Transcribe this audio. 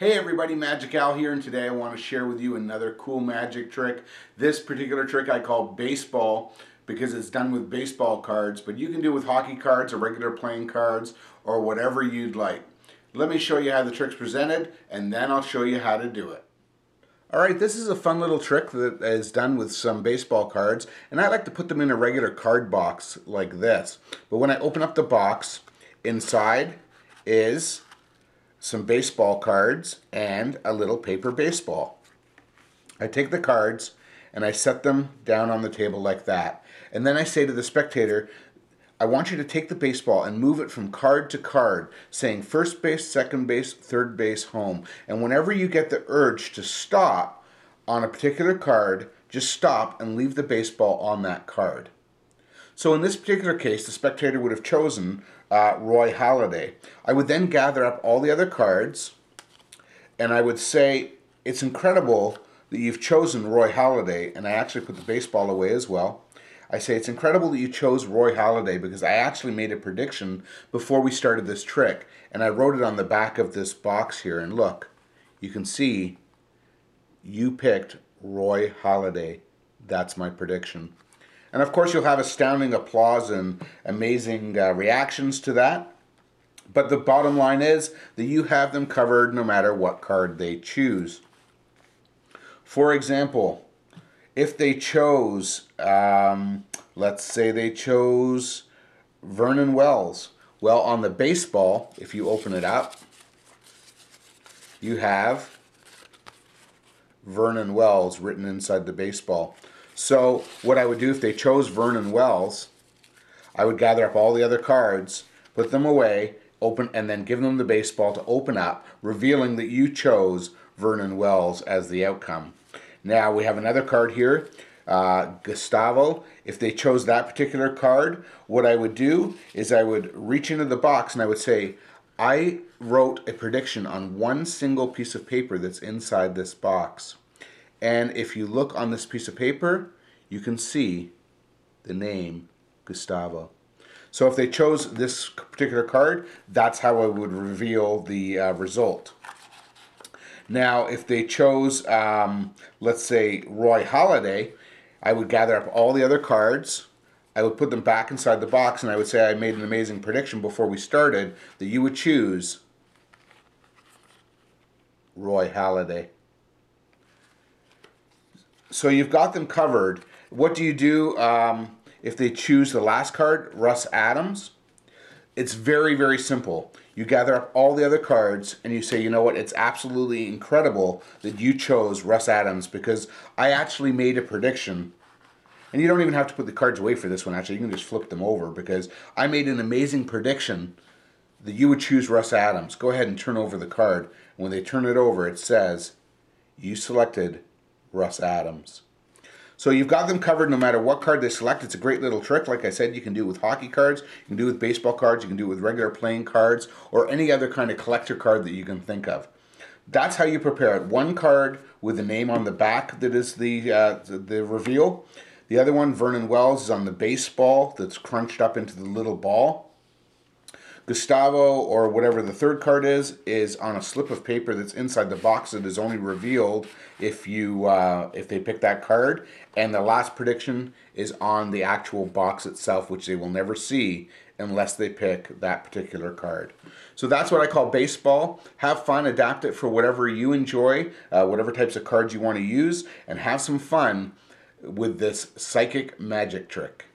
Hey everybody, Magic Al here, and today I want to share with you another cool magic trick. This particular trick I call baseball because it's done with baseball cards, but you can do with hockey cards or regular playing cards or whatever you'd like. Let me show you how the trick's presented, and then I'll show you how to do it. Alright, this is a fun little trick that is done with some baseball cards, and I like to put them in a regular card box like this. But when I open up the box, inside is some baseball cards, and a little paper baseball. I take the cards and I set them down on the table like that. And then I say to the spectator, I want you to take the baseball and move it from card to card, saying first base, second base, third base, home. And whenever you get the urge to stop on a particular card, just stop and leave the baseball on that card. So in this particular case, the spectator would have chosen uh, Roy Halladay. I would then gather up all the other cards, and I would say, it's incredible that you've chosen Roy Halladay, and I actually put the baseball away as well. I say, it's incredible that you chose Roy Halladay because I actually made a prediction before we started this trick, and I wrote it on the back of this box here, and look, you can see you picked Roy Halladay. That's my prediction. And of course, you'll have astounding applause and amazing uh, reactions to that. But the bottom line is that you have them covered no matter what card they choose. For example, if they chose, um, let's say they chose Vernon Wells. Well, on the baseball, if you open it up, you have Vernon Wells written inside the baseball. So what I would do if they chose Vernon Wells, I would gather up all the other cards, put them away, open, and then give them the baseball to open up, revealing that you chose Vernon Wells as the outcome. Now we have another card here, uh, Gustavo. If they chose that particular card, what I would do is I would reach into the box and I would say, I wrote a prediction on one single piece of paper that's inside this box. And if you look on this piece of paper, you can see the name Gustavo. So if they chose this particular card, that's how I would reveal the uh, result. Now, if they chose, um, let's say, Roy Halladay, I would gather up all the other cards, I would put them back inside the box, and I would say I made an amazing prediction before we started that you would choose Roy Halladay. So you've got them covered. What do you do um, if they choose the last card, Russ Adams? It's very, very simple. You gather up all the other cards and you say, you know what, it's absolutely incredible that you chose Russ Adams because I actually made a prediction. And you don't even have to put the cards away for this one, actually. You can just flip them over because I made an amazing prediction that you would choose Russ Adams. Go ahead and turn over the card. When they turn it over, it says, you selected Russ Adams. So you've got them covered no matter what card they select. It's a great little trick. Like I said, you can do it with hockey cards, you can do it with baseball cards, you can do it with regular playing cards, or any other kind of collector card that you can think of. That's how you prepare it. One card with the name on the back that is the, uh, the reveal. The other one, Vernon Wells, is on the baseball that's crunched up into the little ball. Gustavo, or whatever the third card is, is on a slip of paper that's inside the box that is only revealed if you uh, if they pick that card. And the last prediction is on the actual box itself, which they will never see unless they pick that particular card. So that's what I call baseball. Have fun, adapt it for whatever you enjoy, uh, whatever types of cards you want to use, and have some fun with this psychic magic trick.